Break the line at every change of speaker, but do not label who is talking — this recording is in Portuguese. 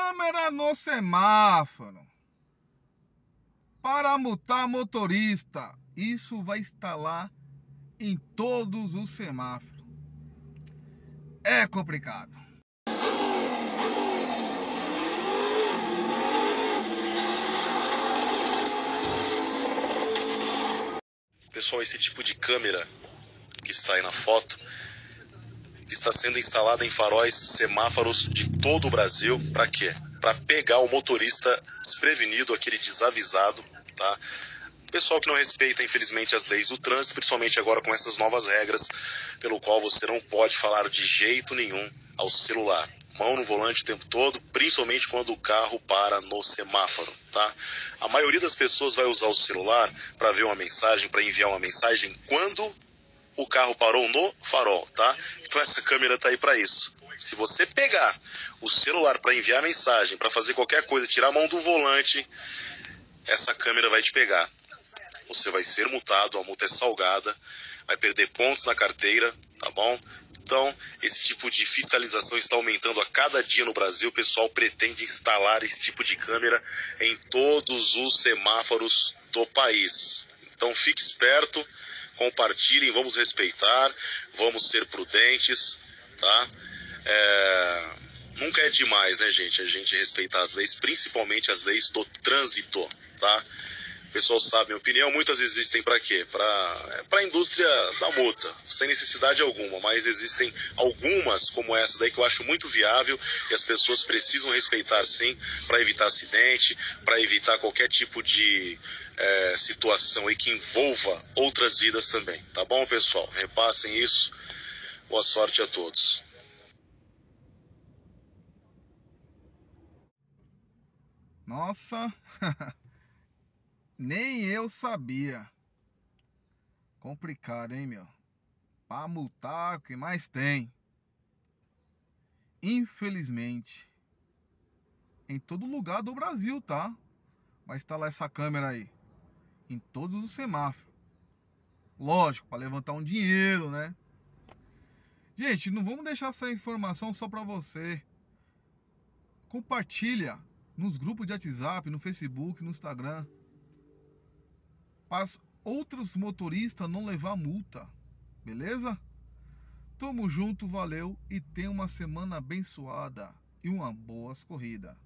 Câmera no semáforo. Para multar motorista. Isso vai instalar em todos os semáforos. É complicado.
Pessoal, esse tipo de câmera que está aí na foto está sendo instalada em faróis semáforos de todo o Brasil. Para quê? Para pegar o motorista desprevenido, aquele desavisado, tá? Pessoal que não respeita, infelizmente, as leis do trânsito, principalmente agora com essas novas regras, pelo qual você não pode falar de jeito nenhum ao celular. Mão no volante o tempo todo, principalmente quando o carro para no semáforo, tá? A maioria das pessoas vai usar o celular para ver uma mensagem, para enviar uma mensagem quando o carro parou no farol, tá? Então essa câmera tá aí para isso. Se você pegar o celular para enviar mensagem, para fazer qualquer coisa, tirar a mão do volante, essa câmera vai te pegar. Você vai ser multado, a multa é salgada, vai perder pontos na carteira, tá bom? Então, esse tipo de fiscalização está aumentando a cada dia no Brasil. O pessoal pretende instalar esse tipo de câmera em todos os semáforos do país. Então, fique esperto compartilhem, vamos respeitar, vamos ser prudentes, tá? É... Nunca é demais, né, gente? A gente respeitar as leis, principalmente as leis do trânsito, tá? O pessoal sabe, minha opinião, muitas existem para quê? Para a indústria da multa, sem necessidade alguma, mas existem algumas como essa daí que eu acho muito viável e as pessoas precisam respeitar sim, para evitar acidente, para evitar qualquer tipo de é, situação aí que envolva outras vidas também. Tá bom, pessoal? Repassem isso. Boa sorte a todos.
Nossa, nem eu sabia. Complicado, hein, meu? Pra multar, o que mais tem? Infelizmente, em todo lugar do Brasil, tá? Vai instalar essa câmera aí em todos os semáforos. Lógico, para levantar um dinheiro, né? Gente, não vamos deixar essa informação só para você. Compartilha nos grupos de WhatsApp, no Facebook, no Instagram. Para outros motoristas não levar multa. Beleza? Tamo junto, valeu e tenha uma semana abençoada e uma boas corridas.